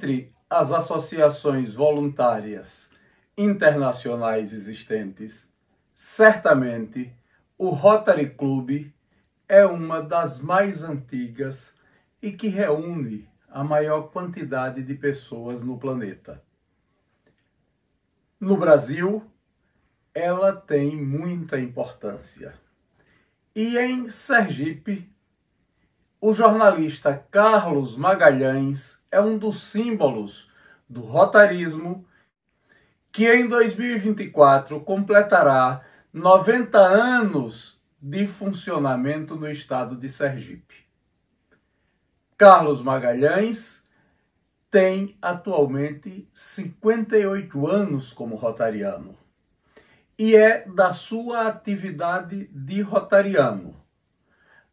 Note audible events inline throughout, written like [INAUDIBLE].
Dentre as associações voluntárias internacionais existentes, certamente o Rotary Club é uma das mais antigas e que reúne a maior quantidade de pessoas no planeta. No Brasil, ela tem muita importância. E em Sergipe, o jornalista Carlos Magalhães é um dos símbolos do rotarismo que em 2024 completará 90 anos de funcionamento no estado de Sergipe. Carlos Magalhães tem atualmente 58 anos como rotariano e é da sua atividade de rotariano,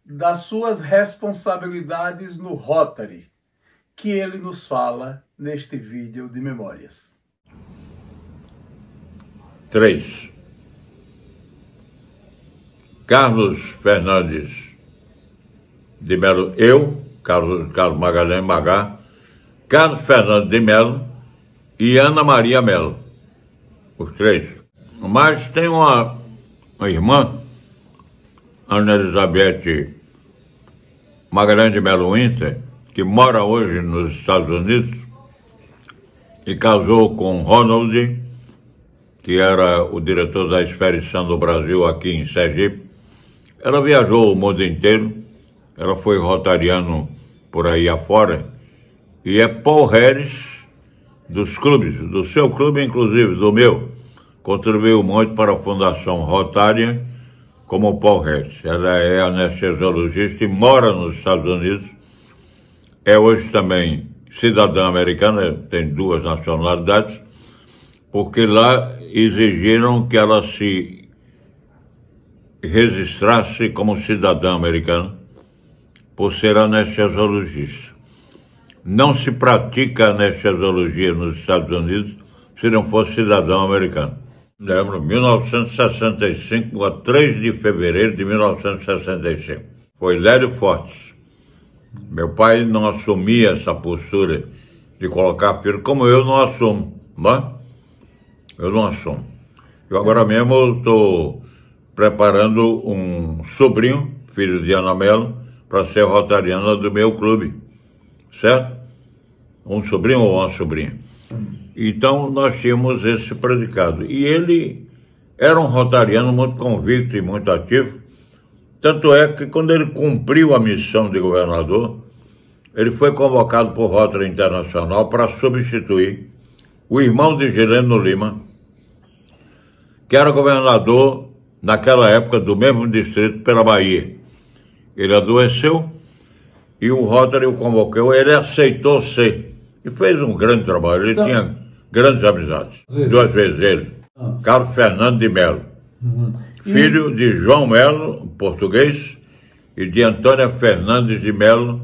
das suas responsabilidades no Rotary, que ele nos fala neste vídeo de memórias. 3. Carlos Fernandes de Melo, eu, Carlos, Carlos Magalhães Magá, Carlos Fernandes de Melo e Ana Maria Melo, os três. Mas tem uma, uma irmã, Ana Elizabeth Magalhães de Melo Winter, que mora hoje nos Estados Unidos e casou com Ronald, que era o diretor da Expedição do Brasil aqui em Sergipe. Ela viajou o mundo inteiro, ela foi rotariano por aí afora, e é Paul Harris dos clubes, do seu clube, inclusive, do meu contribuiu muito para a Fundação Rotária, como Paul Harris. Ela é anestesiologista e mora nos Estados Unidos. É hoje também cidadã americana, tem duas nacionalidades, porque lá exigiram que ela se registrasse como cidadã americana por ser anestesiologista. Não se pratica anestesiologia nos Estados Unidos se não fosse cidadão americano. Lembro, 1965, a 3 de fevereiro de 1965. Foi Lélio Fortes. Meu pai não assumia essa postura de colocar filho, como eu não assumo, não é? Eu não assumo. Eu agora mesmo estou preparando um sobrinho, filho de Ana Mello, para ser rotariana do meu clube, certo? Um sobrinho ou uma sobrinha. Então nós tínhamos esse predicado. E ele era um rotariano muito convicto e muito ativo. Tanto é que quando ele cumpriu a missão de governador, ele foi convocado por Rotary Internacional para substituir o irmão de Gileno Lima, que era governador naquela época do mesmo distrito pela Bahia. Ele adoeceu e o Rotary o convocou, ele aceitou ser e fez um grande trabalho. Ele então, tinha grandes amizades. Vezes. Duas vezes ele. Ah. Carlos Fernando de Melo. Uhum. Filho de João Melo, português, e de Antônia Fernandes de Melo,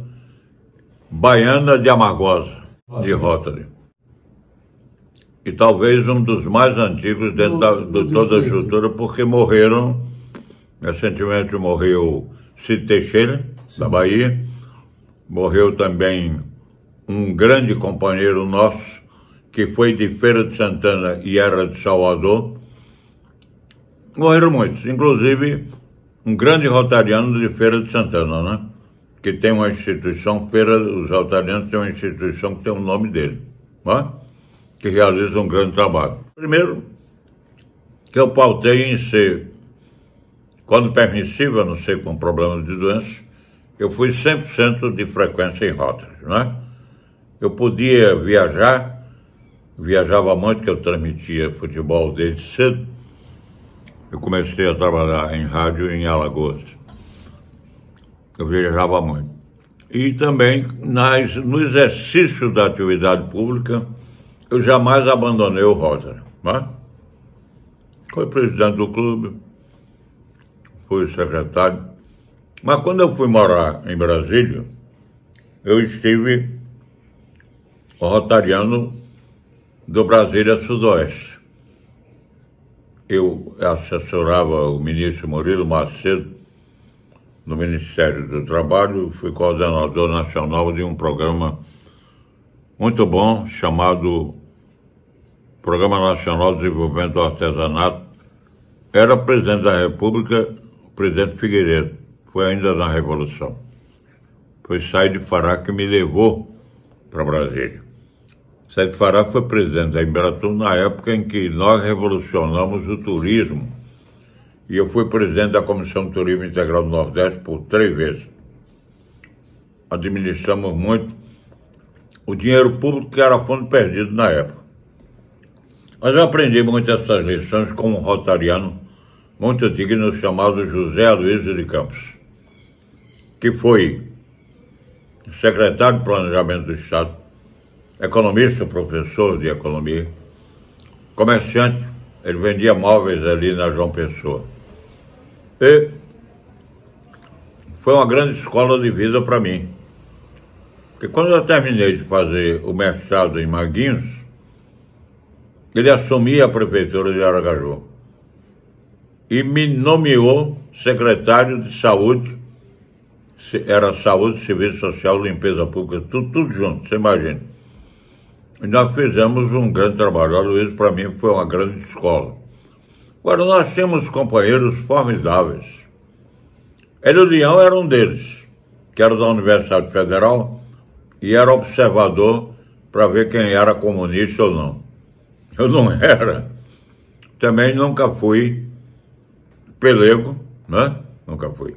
baiana de Amargosa, de Rotary. E talvez um dos mais antigos dentro do, da, de toda a estrutura, porque morreram, recentemente morreu Cid Teixeira, Sim. da Bahia, morreu também um grande companheiro nosso, que foi de Feira de Santana e era de Salvador, morreram muitos, inclusive um grande rotariano de Feira de Santana, né? Que tem uma instituição, Feira, os rotarianos têm uma instituição que tem o nome dele, né? Que realiza um grande trabalho. Primeiro, que eu pautei em ser, quando permissível, não sei com problema de doença, eu fui 100% de frequência em Rotary, né? Eu podia viajar viajava muito, que eu transmitia futebol desde cedo. Eu comecei a trabalhar em rádio em Alagoas. Eu viajava muito. E também nas, no exercício da atividade pública, eu jamais abandonei o Rotary. Né? Fui presidente do clube, fui secretário. Mas quando eu fui morar em Brasília, eu estive rotariano do Brasília Sudoeste. Eu assessorava o ministro Murilo Macedo no Ministério do Trabalho, fui coordenador nacional de um programa, muito bom chamado Programa Nacional de Desenvolvimento do Artesanato. Era presidente da República o presidente Figueiredo, foi ainda na Revolução. Foi Said Fará que me levou para Brasília. Said Fará foi presidente da Embratur na época em que nós revolucionamos o turismo. E eu fui presidente da Comissão de Turismo Integral do Nordeste por três vezes. Administramos muito o dinheiro público que era fundo perdido na época. Mas eu aprendi muito essas lições com um rotariano muito digno chamado José Aloysio de Campos, que foi secretário de Planejamento do Estado, economista, professor de economia, comerciante, ele vendia móveis ali na João Pessoa. E foi uma grande escola de vida para mim. Porque quando eu terminei de fazer o mestrado em Maguinhos, ele assumia a prefeitura de Aracaju e me nomeou secretário de saúde, era saúde, serviço social, limpeza pública, tudo, tudo junto, você imagina. E nós fizemos um grande trabalho. A Luiz, para mim, foi uma grande escola. Agora, nós temos companheiros formidáveis. Hélio Leão era um deles, que era da Universidade Federal, e era observador para ver quem era comunista ou não. Eu não [LAUGHS] era. Também nunca fui pelego, né? Nunca fui.